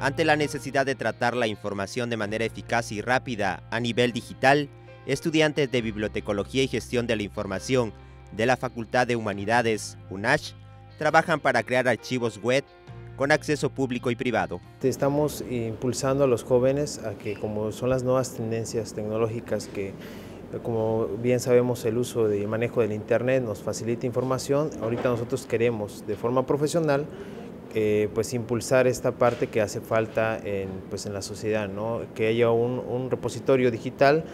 Ante la necesidad de tratar la información de manera eficaz y rápida a nivel digital, estudiantes de Bibliotecología y Gestión de la Información de la Facultad de Humanidades, UNASH, trabajan para crear archivos web con acceso público y privado. Estamos impulsando a los jóvenes a que, como son las nuevas tendencias tecnológicas que como bien sabemos, el uso y manejo del Internet nos facilita información. Ahorita nosotros queremos, de forma profesional, eh, pues impulsar esta parte que hace falta en, pues en la sociedad, ¿no? que haya un, repositorio digital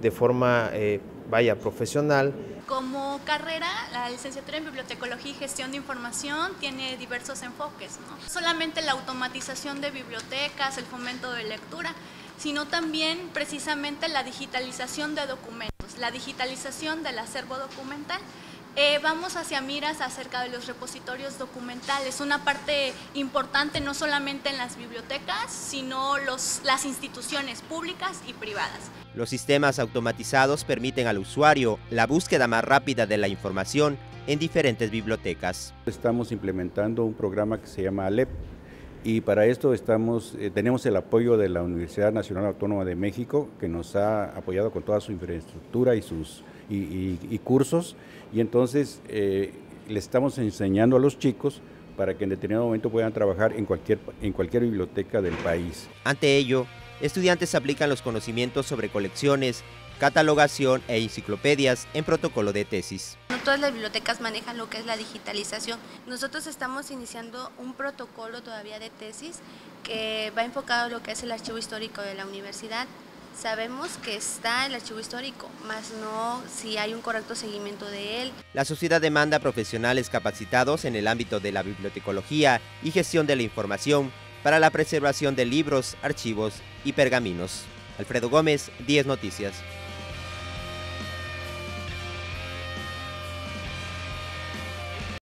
de forma, eh, vaya, profesional, como carrera, la licenciatura en Bibliotecología y Gestión de Información tiene diversos enfoques, no solamente la automatización de bibliotecas, el fomento de lectura, sino también precisamente la digitalización de documentos, la digitalización del acervo documental. Eh, vamos hacia miras acerca de los repositorios documentales, una parte importante no solamente en las bibliotecas, sino los, las instituciones públicas y privadas. Los sistemas automatizados permiten al usuario la búsqueda más rápida de la información en diferentes bibliotecas. Estamos implementando un programa que se llama ALEP y para esto estamos, eh, tenemos el apoyo de la Universidad Nacional Autónoma de México que nos ha apoyado con toda su infraestructura y sus y, cursos y entonces eh, le estamos enseñando a los chicos para que en determinado momento puedan trabajar en cualquier, en cualquier biblioteca del país. Ante ello, estudiantes aplican los conocimientos sobre colecciones, catalogación e enciclopedias en protocolo de tesis. No todas las bibliotecas manejan lo que es la digitalización. Nosotros estamos iniciando un protocolo todavía de tesis que va enfocado a lo que es el archivo histórico de la universidad. Sabemos que está el archivo histórico, más no si hay un correcto seguimiento de él. La sociedad demanda profesionales capacitados en el ámbito de la bibliotecología y gestión de la información para la preservación de libros, archivos y pergaminos. Alfredo Gómez, 10 Noticias.